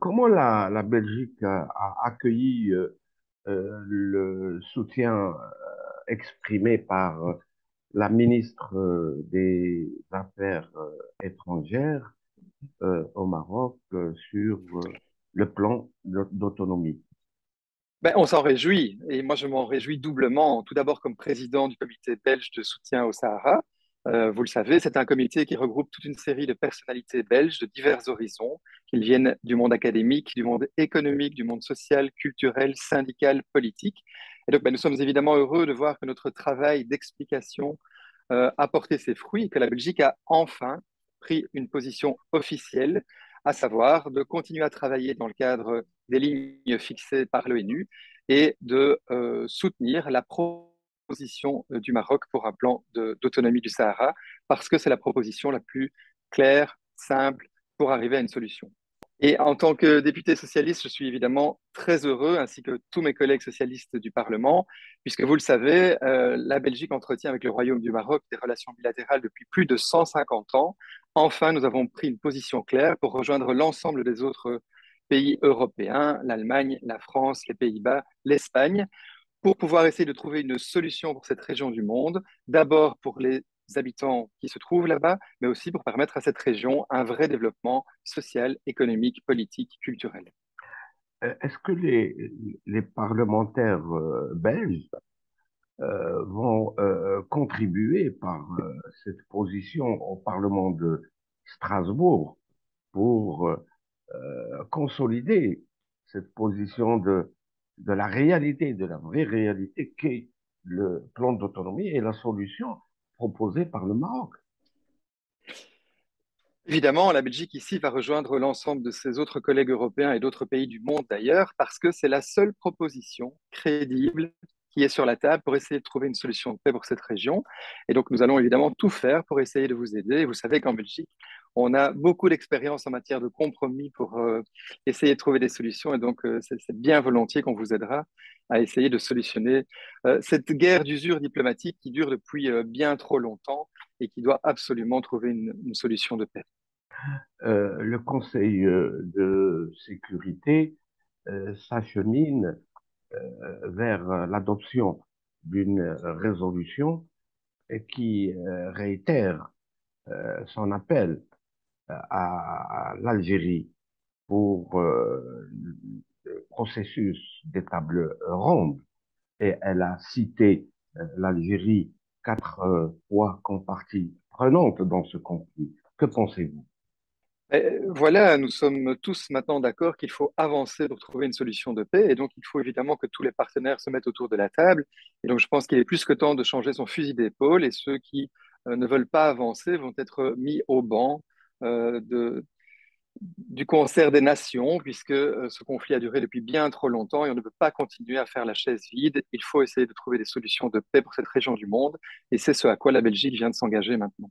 comment la, Belgique a, accueilli euh, euh, le soutien euh, exprimé par la ministre des Affaires étrangères au Maroc sur le plan d'au- d'autonomie? Ben, on s'en réjouit, et moi je m'en réjouis doublement. Tout d'abord comme président du comité belge de soutien au Sahara. Euh, vous le savez, c'est un comité qui regroupe toute une série de personnalités belges de divers horizons, qu'ils viennent du monde académique, du monde économique, du monde social, culturel, syndical, politique. Et donc ben, nous sommes évidemment heureux de voir que notre travail d'explication euh, a porté ses fruits et que la Belgique a enfin pris une position officielle, à savoir de continuer à travailler dans le cadre des lignes fixées par l'ONU et de euh, soutenir la proposition euh, du Maroc pour un plan d'autonomie du Sahara, parce que c'est la proposition la plus claire, simple, pour arriver à une solution. Et en tant que député socialiste, je suis évidemment très heureux, ainsi que tous mes collègues socialistes du Parlement, puisque vous le savez, euh, la Belgique entretient avec le Royaume du Maroc des relations bilatérales depuis plus de 150 ans. Enfin, nous avons pris une position claire pour rejoindre l'ensemble des autres pays européens, l'Allemagne, la France, les Pays-Bas, l'Espagne, pour pouvoir essayer de trouver une solution pour cette région du monde, d'abord pour les habitants qui se trouvent là-bas, mais aussi pour permettre à cette région un vrai développement social, économique, politique, culturel. Euh, Est-ce que les, parlementaires euh, belges euh, vont contribuer par cette position au Parlement de Strasbourg pour consolider cette position de, de la réalité, de la vraie réalité qu'est le plan d'autonomie et la solution proposée par le Maroc. Évidemment, la Belgique ici va rejoindre l'ensemble de ses autres collègues européens et d'autres pays du monde d'ailleurs, parce que c'est la seule proposition crédible qui est sur la table pour essayer de trouver une solution de paix pour cette région. Et donc, nous allons évidemment tout faire pour essayer de vous aider. Vous savez qu'en Belgique, on a beaucoup d'expérience en matière de compromis pour euh, essayer de trouver des solutions. Et donc, euh, c'est bien volontiers qu'on vous aidera à essayer de solutionner euh, cette guerre d'usure diplomatique qui dure depuis bien trop longtemps et qui doit absolument trouver une, une solution de paix. Le Conseil de sécurité s'achemine vers euh, l'adoption d'une euh, résolution euh, qui euh, réitère euh, son appel euh, à, l'Algérie pour euh, le processus des tables rondes. Et elle a cité euh, l'Algérie quatre euh, fois comme partie prenante dans ce conflit. Que pensez-vous? Et voilà, nous sommes tous maintenant d'accord qu'il faut avancer pour trouver une solution de paix, et donc il faut évidemment que tous les partenaires se mettent autour de la table. Et donc je pense qu'il est plus que temps de changer son fusil d'épaule, et ceux qui euh, ne veulent pas avancer vont être mis au banc euh, du concert des nations, puisque euh, ce conflit a duré depuis bien trop longtemps et on ne peut pas continuer à faire la chaise vide. Il faut essayer de trouver des solutions de paix pour cette région du monde, et c'est ce à quoi la Belgique vient de s'engager maintenant.